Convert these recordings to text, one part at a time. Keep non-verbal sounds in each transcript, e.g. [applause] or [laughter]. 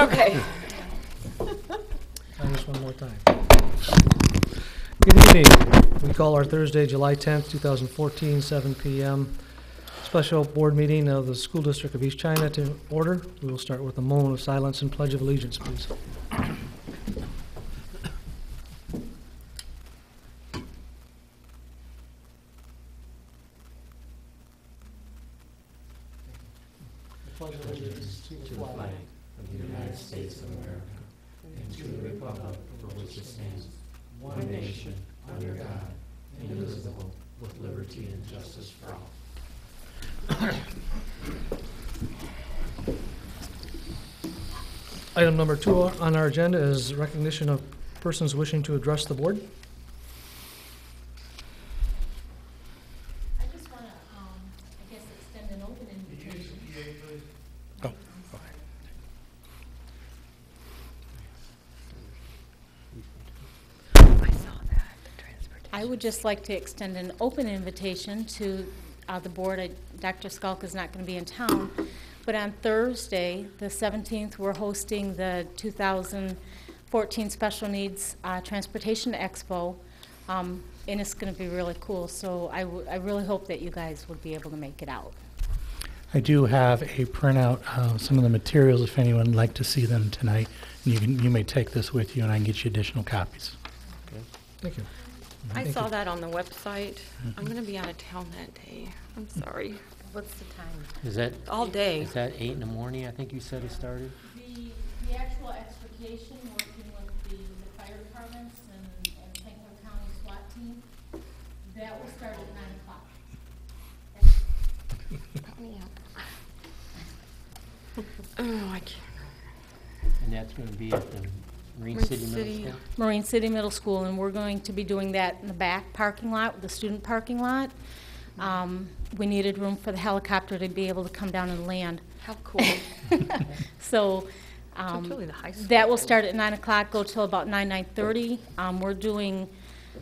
Okay. Try this one more time. Good evening. We call our Thursday, July 10th, 2014, 7 PM, special board meeting of the School District of East China to order. We will start with a moment of silence and pledge of allegiance, please. Pledge allegiance to the flag Item number two on our agenda is recognition of persons wishing to address the board. I just want to, I guess, extend an open invitation. I would just like to extend an open invitation to uh, the board. I- Dr. Skalka is not going to be in town, but on Thursday, the 17th, we're hosting the 2014 Special Needs uh, Transportation Expo, um, and it's going to be really cool. So I w- I really hope that you guys would be able to make it out. I do have a printout of some of the materials if anyone would like to see them tonight. You can, you may take this with you and I can get you additional copies. Thank you. I saw that on the website. I'm gonna be out of town that day. I'm sorry. What's the time? Is that, All day. is that eight in the morning, I think you said it started? The, the actual extrication, working with the, the fire departments and, and St. County SWAT team, that will start at nine o'clock. [laughs] Oh, I can't. And that's gonna be at the Marine Marine City City. Middle School? Marine City Middle School, and we're going to be doing that in the back parking lot, the student parking lot. Um, we needed room for the helicopter to be able to come down and land. How cool. [laughs] [laughs] So, So um, really the high school. That will start at nine o'clock, go till about nine, nine-thirty. Um, we're doing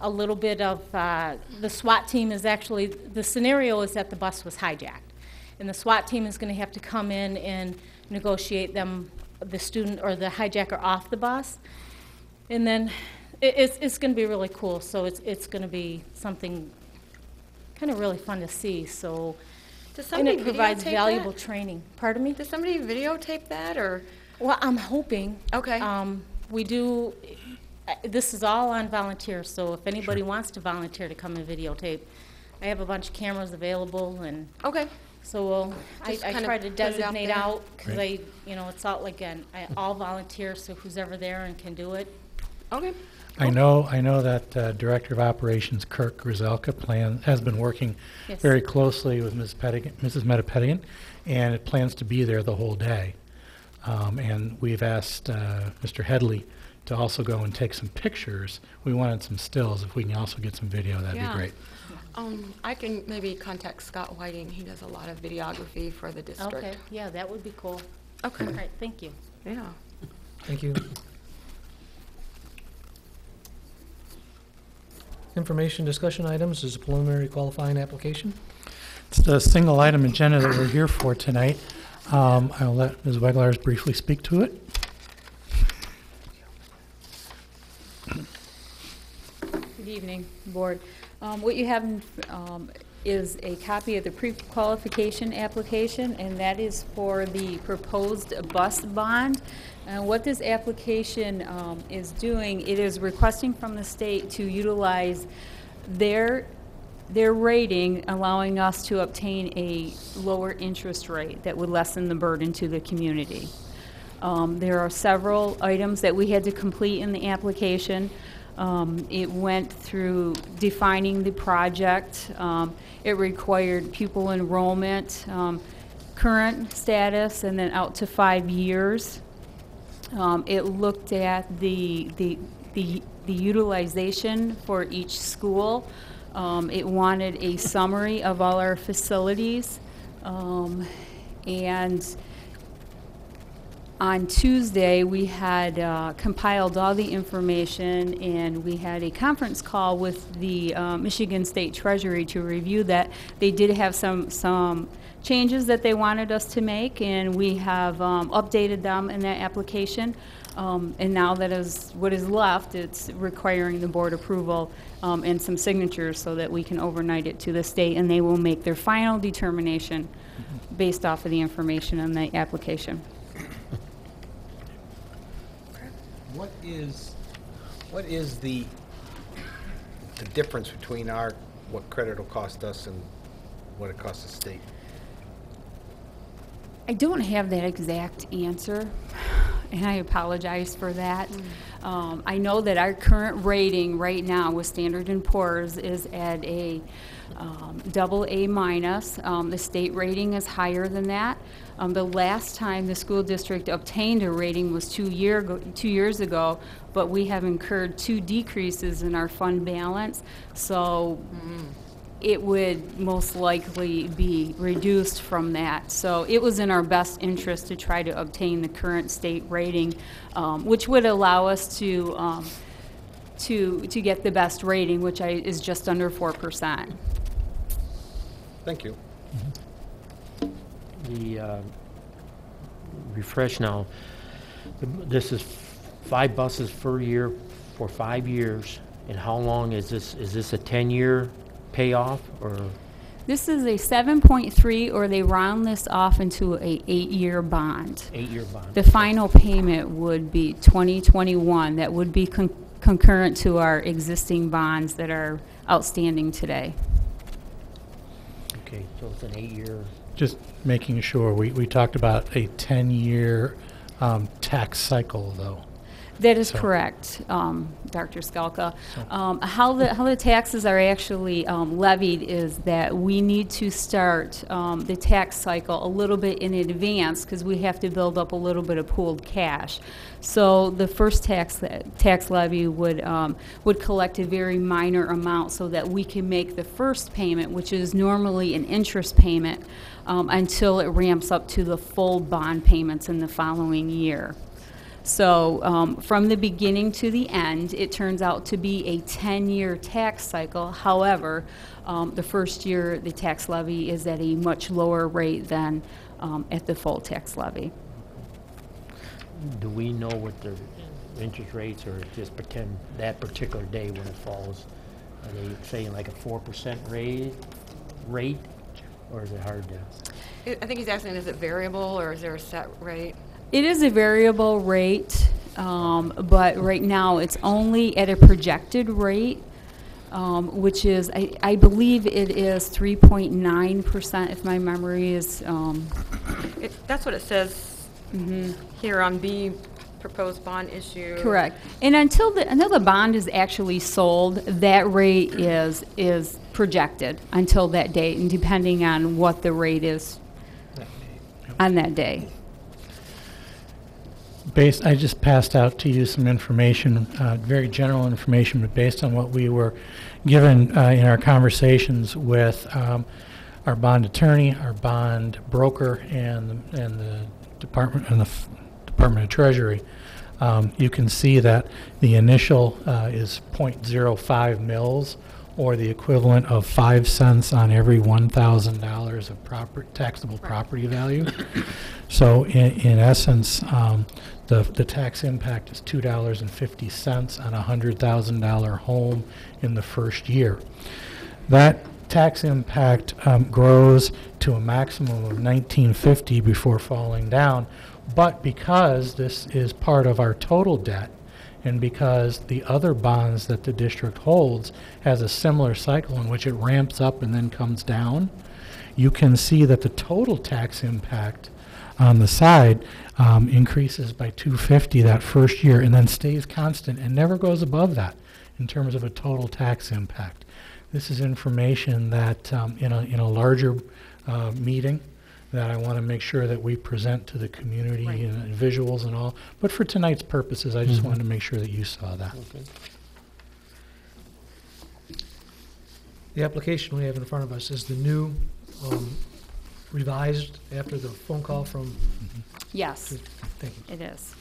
a little bit of, uh, the SWAT team is actually, the scenario is that the bus was hijacked. And the SWAT team is gonna have to come in and negotiate them, the student or the hijacker off the bus. And then, it, it's, it's gonna be really cool, so it's, it's gonna be something kinda really fun to see, so. Does And somebody it provides videotape valuable that? training. Pardon me? Does somebody videotape that or? Well, I'm hoping. Okay. Um, we do, this is all on volunteers, so if anybody wants to volunteer to come and videotape, I have a bunch of cameras available, and Okay. So we'll, I, Just I kinda try to put it out designate there. out, because I, you know, it's all, like, again, I- all volunteers, so who's ever there and can do it. Okay. I know, I know that uh, Director of Operations Kirk Grizelka plan, has been working Yes. very closely with Ms. Pettigan, Mrs. Metapetigan, and it plans to be there the whole day. Um, And we've asked uh, Mr. Headley to also go and take some pictures. We wanted some stills. If we can also get some video, that'd be great. Um, I can maybe contact Scott Whiting. He does a lot of videography for the district. Okay, yeah, that would be cool. Okay. All right, thank you. Yeah. Thank you. Information discussion items is a preliminary qualifying application. It's the single item agenda that we're here for tonight. Um, I'll let Ms. Weglars briefly speak to it. Good evening, Board. Um, What you have um, is a copy of the pre-qualification application, and that is for the proposed bus bond. And what this application um, is doing, it is requesting from the state to utilize their, their rating, allowing us to obtain a lower interest rate that would lessen the burden to the community. Um, There are several items that we had to complete in the application. Um, It went through defining the project. Um, It required pupil enrollment, um, current status, and then out to five years. Um, It looked at the, the, the the utilization for each school. Um, It wanted a summary of all our facilities. Um, And on Tuesday, we had uh, compiled all the information, and we had a conference call with the uh, Michigan State Treasury to review that. They did have some, some changes that they wanted us to make, and we have um, updated them in that application. Um, And now that is, what is left, it's requiring the board approval um, and some signatures so that we can overnight it to the state, and they will make their final determination based off of the information in the application. What is, what is the, the difference between our, what credit will cost us and what it costs the state? I don't have that exact answer, and I apologize for that. Um, I know that our current rating right now with Standard and Poor's is at a um, double A minus. Um, The state rating is higher than that. Um, The last time the school district obtained a rating was two year, ago- two years ago, but we have incurred two decreases in our fund balance. So it would most likely be reduced from that. So it was in our best interest to try to obtain the current state rating, um, which would allow us to, um, to, to get the best rating, which I, is just under four percent. Thank you. The, uh, refresh now, this is five buses per year for five years. And how long is this, is this a 10-year payoff or This is a seven point three, or they round this off into a eight-year bond. eight-year bond? The final payment would be 2021. That would be con- concurrent to our existing bonds that are outstanding today. Okay, so it's an eight-year, Just making sure, we, we talked about a 10-year um, tax cycle, though. That is So- correct, um, Dr. Skalka. Um, How the, how the taxes are actually um, levied is that we need to start um, the tax cycle a little bit in advance because we have to build up a little bit of pooled cash. So the first tax, tax levy would, um, would collect a very minor amount so that we can make the first payment, which is normally an interest payment, um, until it ramps up to the full bond payments in the following year. So um, from the beginning to the end, it turns out to be a 10-year tax cycle. However, um, the first year, the tax levy is at a much lower rate than um, at the full tax levy. do we know what the interest rates or just pretend that particular day when it falls? Are they saying like a 4% rate, rate, or is it hard to? I I think he's asking, is it variable or is there a set rate? It is a variable rate, um, but right now, it's only at a projected rate, um, which is, I I believe it is 3.9%, if my memory is um, It- That's what it says here on the proposed bond issue. Correct. And until the, until the bond is actually sold, that rate is, is projected until that date, and depending on what the rate is on that day. Based, I just passed out to you some information, uh, very general information, but based on what we were given uh, in our conversations with um, our bond attorney, our bond broker, and, and the Department, and the F- Department of Treasury, um, you can see that the initial uh, is .05 mils, or the equivalent of 5 cents on every $1,000 of proper, taxable property value. So in, in essence, um, the, the tax impact is two dollars and fifty cents on a hundred thousand dollar home in the first year. That tax impact um, grows to a maximum of nineteen fifty before falling down. But because this is part of our total debt, and because the other bonds that the district holds has a similar cycle in which it ramps up and then comes down, you can see that the total tax impact on the side um, increases by 250 that first year and then stays constant and never goes above that in terms of a total tax impact. This is information that um, in, a, in a larger uh, meeting that I want to make sure that we present to the community Right. and visuals and all. But for tonight's purposes, I just wanted to make sure that you saw that. Okay. The application we have in front of us is the new um, revised after the phone call from, mm-hmm. Yes, thank you. it is.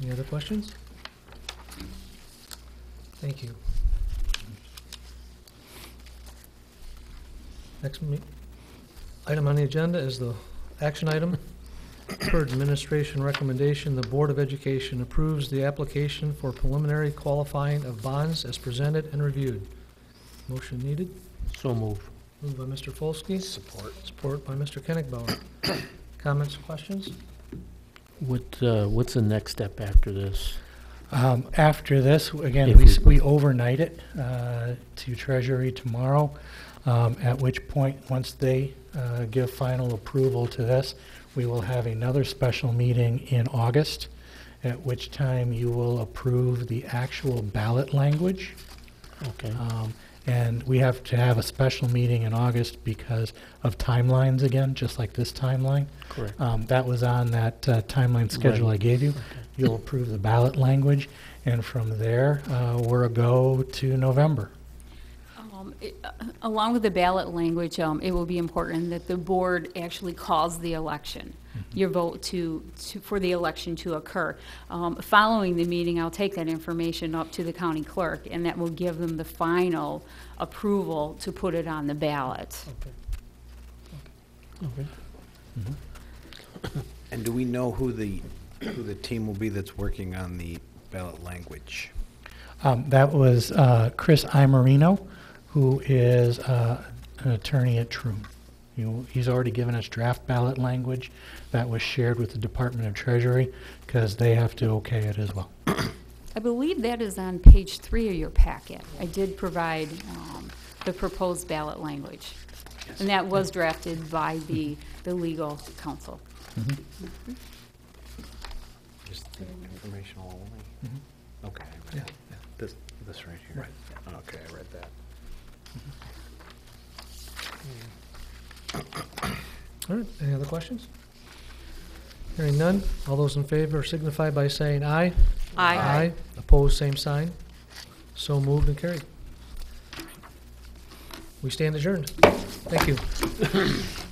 Any other questions? Thank you. Next me- item on the agenda is the action item. Per administration recommendation, the Board of Education approves the application for preliminary qualifying of bonds as presented and reviewed. Motion needed. So move. Moved by Mr. Folsky, Support. support by Mr. Kenneckbauer. [coughs] Comments, questions? What, uh, what's the next step after this? Um, After this, again, If we we- we overnight it uh, to Treasury tomorrow, um, at which point, once they uh, give final approval to this, we will have another special meeting in August, at which time you will approve the actual ballot language. Okay, Um, And we have to have a special meeting in August because of timelines again, just like this timeline. correct. Um, That was on that uh, timeline schedule I gave you. Okay. You'll approve the ballot language, and from there, uh, we're a go to November. Um, it- uh, Along with the ballot language, um, it will be important that the board actually calls the election, your vote to, to- for the election to occur. Um, Following the meeting, I'll take that information up to the county clerk, and that will give them the final approval to put it on the ballot. Okay. Okay. And do we know who the, who the team will be that's working on the ballot language? Um, That was uh, Chris Imarino, who is uh, an attorney at Thrun. You- He's already given us draft ballot language that was shared with the Department of Treasury, because they have to okay it as well. [clears throat] I believe that is on page three of your packet. I did provide um, the proposed ballot language. And that was drafted by the, the legal counsel. Mm-hmm. Just the informational only? Mm-hmm. Okay. I read Yeah, it. This, this right here? Right. Okay, I read that. Mm-hmm. All right, any other questions? Hearing none, all those in favor signify by saying aye. Aye. Aye. Opposed, same sign. So moved and carried. We stand adjourned. Thank you. [clears throat]